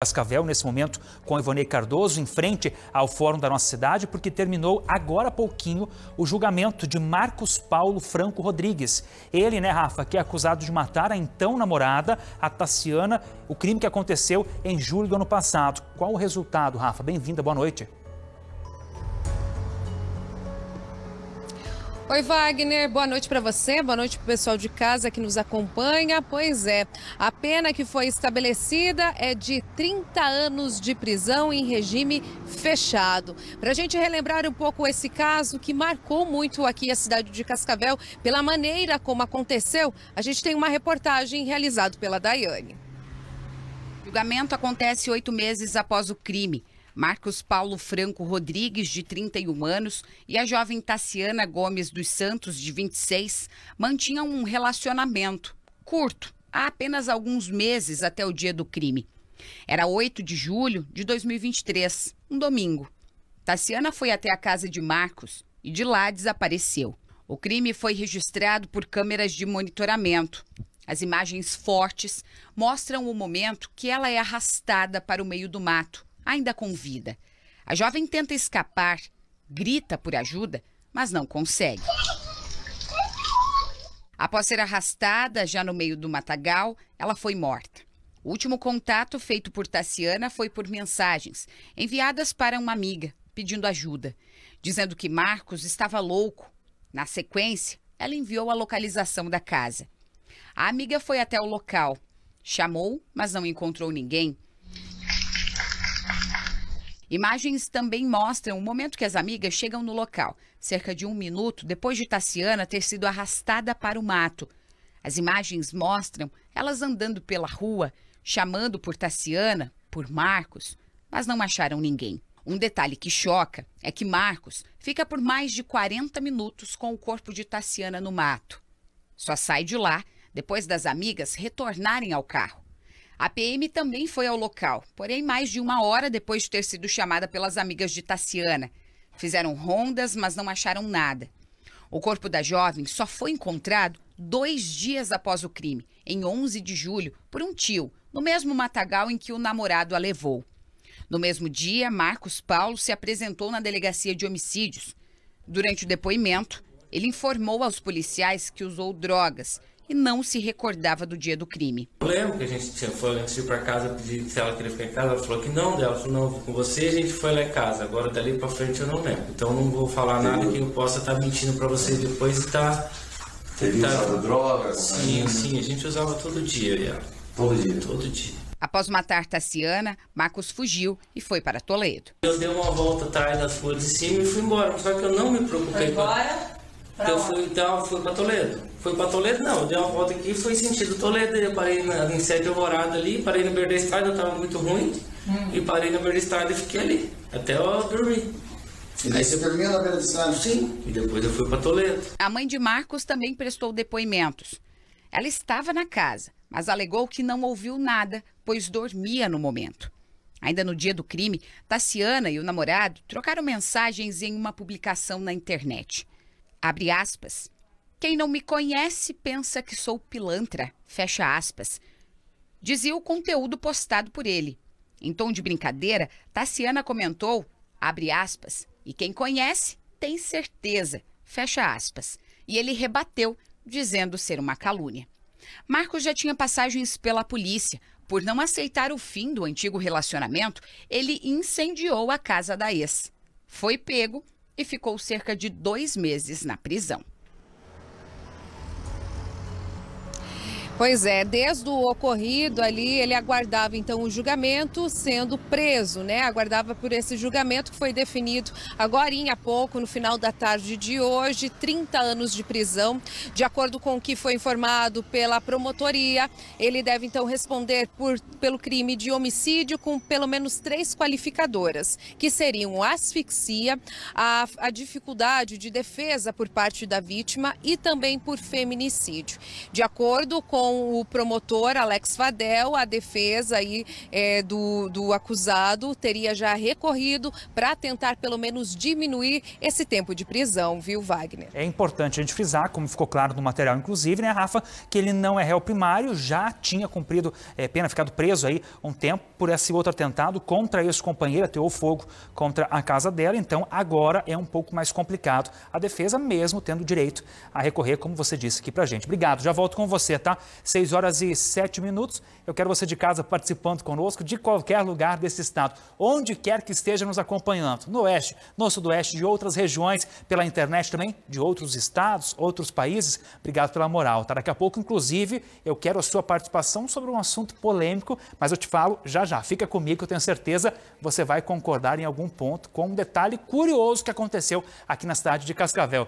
Cascavel, nesse momento, com Ivonei Cardoso, em frente ao fórum da nossa cidade, porque terminou agora há pouquinho o julgamento de Marcos Paulo Franco Rodrigues. Ele, né, Rafa, que é acusado de matar a então namorada, a Tassiana, o crime que aconteceu em julho do ano passado. Qual o resultado, Rafa? Bem-vinda, boa noite. Oi, Wagner. Boa noite para você, boa noite para o pessoal de casa que nos acompanha. Pois é, a pena que foi estabelecida é de 30 anos de prisão em regime fechado. Para a gente relembrar um pouco esse caso que marcou muito aqui a cidade de Cascavel, pela maneira como aconteceu, a gente tem uma reportagem realizada pela Daiane. O julgamento acontece oito meses após o crime. Marcos Paulo Franco Rodrigues, de 31 anos, e a jovem Tassiana Gomes dos Santos, de 26, mantinham um relacionamento curto, há apenas alguns meses até o dia do crime. Era 8 de julho de 2023, um domingo. Tassiana foi até a casa de Marcos e de lá desapareceu. O crime foi registrado por câmeras de monitoramento. As imagens fortes mostram o momento que ela é arrastada para o meio do mato ainda com vida. A jovem tenta escapar, grita por ajuda, mas não consegue. Após ser arrastada já no meio do matagal, ela foi morta. O último contato feito por Tassiana foi por mensagens enviadas para uma amiga pedindo ajuda, dizendo que Marcos estava louco. Na sequência, ela enviou a localização da casa. A amiga foi até o local, chamou, mas não encontrou ninguém Imagens também mostram o momento que as amigas chegam no local, cerca de um minuto depois de Tassiana ter sido arrastada para o mato. As imagens mostram elas andando pela rua, chamando por Tassiana, por Marcos, mas não acharam ninguém. Um detalhe que choca é que Marcos fica por mais de 40 minutos com o corpo de Tassiana no mato. Só sai de lá depois das amigas retornarem ao carro. A PM também foi ao local, porém mais de uma hora depois de ter sido chamada pelas amigas de Tassiana. Fizeram rondas, mas não acharam nada. O corpo da jovem só foi encontrado dois dias após o crime, em 11 de julho, por um tio, no mesmo matagal em que o namorado a levou. No mesmo dia, Marcos Paulo se apresentou na delegacia de homicídios. Durante o depoimento, ele informou aos policiais que usou drogas e não se recordava do dia do crime. Eu lembro que a gente tinha, foi ir para casa pedir se ela queria ficar em casa. Ela falou que não, dela falou, não, vou com você e a gente foi lá em casa. Agora dali para frente eu não lembro. Então não vou falar nada que eu possa estar tá mentindo para vocês depois e tá. Teria tá... usado droga? Sim, sim, a gente usava todo dia. Já. Todo dia? Todo dia. Após matar Tassiana, Marcos fugiu e foi para Toledo. Eu dei uma volta atrás das flores de cima e fui embora. Só que eu não me preocupei. Foi embora? Pra eu fui, então, fui para Toledo. Fui para Toledo, não. Eu dei uma volta aqui fui sentido Toledo. Eu parei na, em Sede Alvorada ali, parei no Verde Estrada, eu tava muito ruim. Hum. E parei na Verde Estrada e fiquei ali. Até eu dormir. E daí você dormia na Verde Estrada? Sim. E depois eu fui para Toledo. A mãe de Marcos também prestou depoimentos. Ela estava na casa, mas alegou que não ouviu nada, pois dormia no momento. Ainda no dia do crime, Tassiana e o namorado trocaram mensagens em uma publicação na internet. Abre aspas. Quem não me conhece pensa que sou pilantra. Fecha aspas. Dizia o conteúdo postado por ele. Em tom de brincadeira, Tassiana comentou, abre aspas, e quem conhece tem certeza, fecha aspas. E ele rebateu, dizendo ser uma calúnia. Marcos já tinha passagens pela polícia. Por não aceitar o fim do antigo relacionamento, ele incendiou a casa da ex. Foi pego e ficou cerca de dois meses na prisão. Pois é, desde o ocorrido ali, ele aguardava então o julgamento, sendo preso, né? Aguardava por esse julgamento que foi definido agora há pouco, no final da tarde de hoje, 30 anos de prisão. De acordo com o que foi informado pela promotoria, ele deve então responder por, pelo crime de homicídio com pelo menos três qualificadoras, que seriam asfixia, a, a dificuldade de defesa por parte da vítima e também por feminicídio. De acordo com com o promotor Alex Fadel, a defesa aí é, do, do acusado teria já recorrido para tentar pelo menos diminuir esse tempo de prisão, viu, Wagner? É importante a gente frisar, como ficou claro no material, inclusive, né, Rafa, que ele não é réu primário, já tinha cumprido é, pena, ficado preso aí um tempo por esse outro atentado contra esse companheiro, ateou fogo contra a casa dela, então agora é um pouco mais complicado. A defesa mesmo tendo direito a recorrer, como você disse aqui pra gente. Obrigado, já volto com você, tá? 6 horas e 7 minutos. Eu quero você de casa participando conosco de qualquer lugar desse estado, onde quer que esteja nos acompanhando, no oeste, no sudoeste, de outras regiões, pela internet também, de outros estados, outros países. Obrigado pela moral, tá? Daqui a pouco, inclusive, eu quero a sua participação sobre um assunto polêmico, mas eu te falo já já. Fica comigo, eu tenho certeza você vai concordar em algum ponto com um detalhe curioso que aconteceu aqui na cidade de Cascavel.